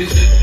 Peace.